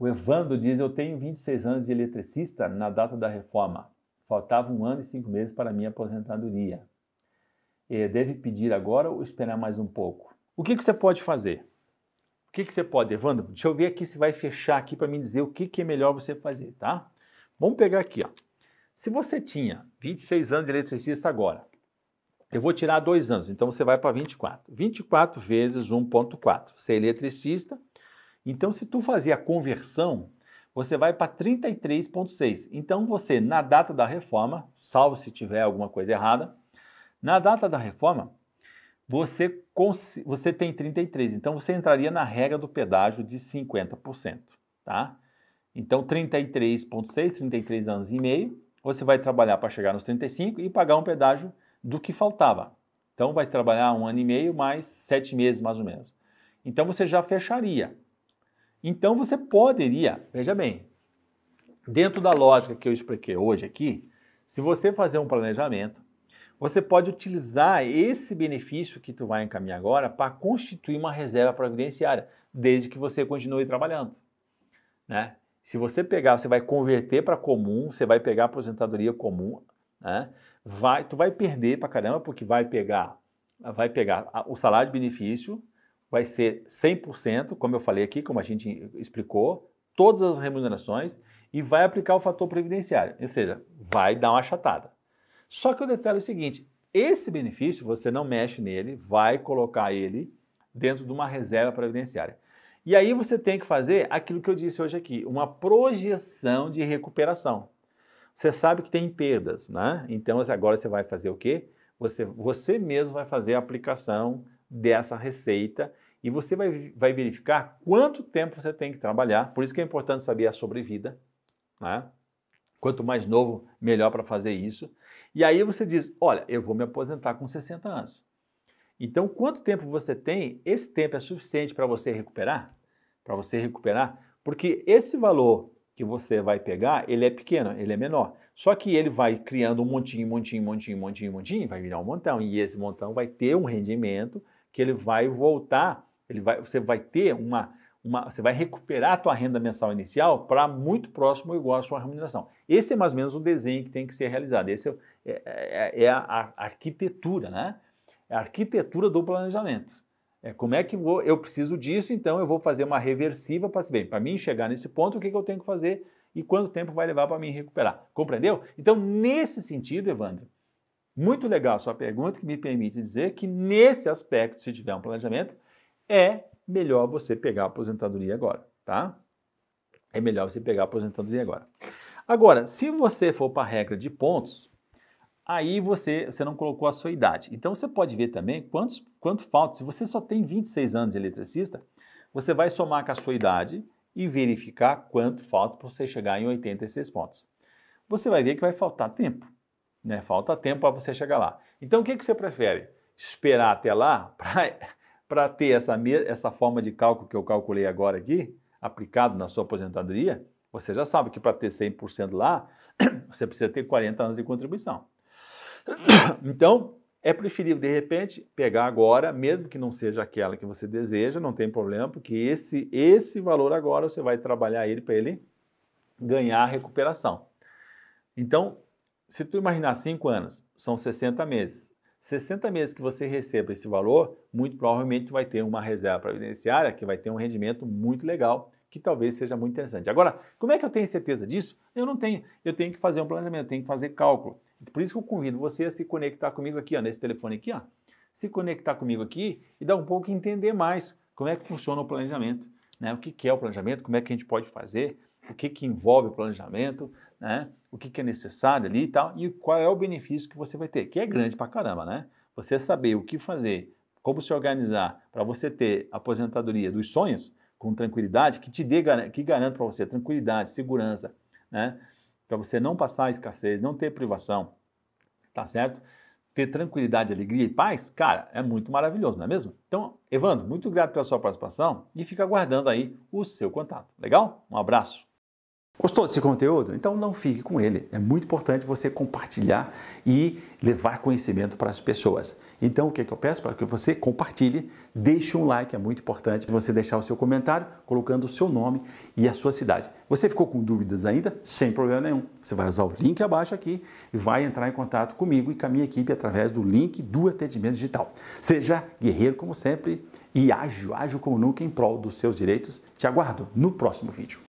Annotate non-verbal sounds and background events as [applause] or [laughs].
O Evandro diz: Eu tenho 26 anos de eletricista na data da reforma. Faltava um ano e cinco meses para minha aposentadoria. E deve pedir agora ou esperar mais um pouco? O que, que você pode fazer? O que, que você pode, Evandro? Deixa eu ver aqui se vai fechar aqui para me dizer o que, que é melhor você fazer, tá? Vamos pegar aqui, ó. Se você tinha 26 anos de eletricista agora, eu vou tirar dois anos, então você vai para 24. 24 vezes 1.4. Você é eletricista, então se tu fazer a conversão, você vai para 33.6. Então você, na data da reforma, salvo se tiver alguma coisa errada, na data da reforma, você, você tem 33. Então você entraria na regra do pedágio de 50%, tá? Então 33.6, 33 anos e meio, você vai trabalhar para chegar nos 35 e pagar um pedágio do que faltava. Então vai trabalhar um ano e meio mais sete meses mais ou menos. Então você já fecharia. Então você poderia, veja bem, dentro da lógica que eu expliquei hoje aqui, se você fazer um planejamento, você pode utilizar esse benefício que tu vai encaminhar agora para constituir uma reserva previdenciária, desde que você continue trabalhando. Né? Se você pegar, você vai converter para comum, você vai pegar aposentadoria comum, né? vai, tu vai perder para caramba, porque vai pegar, vai pegar o salário de benefício, vai ser 100%, como eu falei aqui, como a gente explicou, todas as remunerações e vai aplicar o fator previdenciário, ou seja, vai dar uma achatada. Só que o detalhe é o seguinte, esse benefício você não mexe nele, vai colocar ele dentro de uma reserva previdenciária. E aí você tem que fazer aquilo que eu disse hoje aqui, uma projeção de recuperação. Você sabe que tem perdas, né? Então agora você vai fazer o quê? Você, você mesmo vai fazer a aplicação dessa receita e você vai, vai verificar quanto tempo você tem que trabalhar. Por isso que é importante saber a sobrevida. Né? Quanto mais novo, melhor para fazer isso. E aí você diz: olha, eu vou me aposentar com 60 anos. Então, quanto tempo você tem? Esse tempo é suficiente para você recuperar? Para você recuperar? Porque esse valor que você vai pegar, ele é pequeno, ele é menor. Só que ele vai criando um montinho, montinho, montinho, montinho, montinho, vai virar um montão. E esse montão vai ter um rendimento que ele vai voltar, ele vai, você vai ter uma, uma você vai recuperar a tua renda mensal inicial para muito próximo igual à sua remuneração. Esse é mais ou menos o desenho que tem que ser realizado. Esse é, é, é, é a, a, arquitetura, né? É a arquitetura do planejamento. É como é que vou, eu preciso disso, então eu vou fazer uma reversiva para bem, para mim chegar nesse ponto, o que, que eu tenho que fazer e quanto tempo vai levar para mim recuperar. Compreendeu? Então, nesse sentido, Evandro, muito legal a sua pergunta, que me permite dizer que nesse aspecto, se tiver um planejamento, é melhor você pegar a aposentadoria agora, tá? É melhor você pegar a aposentadoria agora. Agora, se você for para a regra de pontos, aí você, você não colocou a sua idade. Então você pode ver também quantos, quanto falta. Se você só tem 26 anos de eletricista, você vai somar com a sua idade e verificar quanto falta para você chegar em 86 pontos. Você vai ver que vai faltar tempo. Né? Falta tempo para você chegar lá. Então, o que, que você prefere? Esperar até lá [laughs] para ter essa, essa forma de cálculo que eu calculei agora aqui, aplicado na sua aposentadoria? Você já sabe que para ter 100% lá, [clears throat] você precisa ter 40 anos de contribuição. [clears throat] Então, é preferível, de repente, pegar agora, mesmo que não seja aquela que você deseja, não tem problema, porque esse, esse valor agora você vai trabalhar ele para ele ganhar a recuperação. Então, se tu imaginar 5 anos, são 60 meses. 60 meses que você receba esse valor, muito provavelmente vai ter uma reserva previdenciária que vai ter um rendimento muito legal, que talvez seja muito interessante. Agora, como é que eu tenho certeza disso? Eu não tenho. Eu tenho que fazer um planejamento, tenho que fazer cálculo. Por isso que eu convido você a se conectar comigo aqui, ó, nesse telefone aqui, ó. Se conectar comigo aqui e dar um pouco entender mais como é que funciona o planejamento, né? O que, que é o planejamento, como é que a gente pode fazer, o que, que envolve o planejamento, né? o que, que é necessário ali e tal, e qual é o benefício que você vai ter, que é grande pra caramba, né? Você saber o que fazer, como se organizar para você ter aposentadoria dos sonhos com tranquilidade, que te dê, que garanta para você tranquilidade, segurança, né? Para você não passar escassez, não ter privação, tá certo? Ter tranquilidade, alegria e paz, cara, é muito maravilhoso, não é mesmo? Então, Evandro, muito grato pela sua participação e fica aguardando aí o seu contato. Legal? Um abraço. Gostou desse conteúdo? Então não fique com ele. É muito importante você compartilhar e levar conhecimento para as pessoas. Então o que, é que eu peço? Para que você compartilhe, deixe um like, é muito importante você deixar o seu comentário colocando o seu nome e a sua cidade. Você ficou com dúvidas ainda? Sem problema nenhum. Você vai usar o link abaixo aqui e vai entrar em contato comigo e com a minha equipe através do link do atendimento digital. Seja guerreiro como sempre e ágil, ágil como nunca em prol dos seus direitos. Te aguardo no próximo vídeo.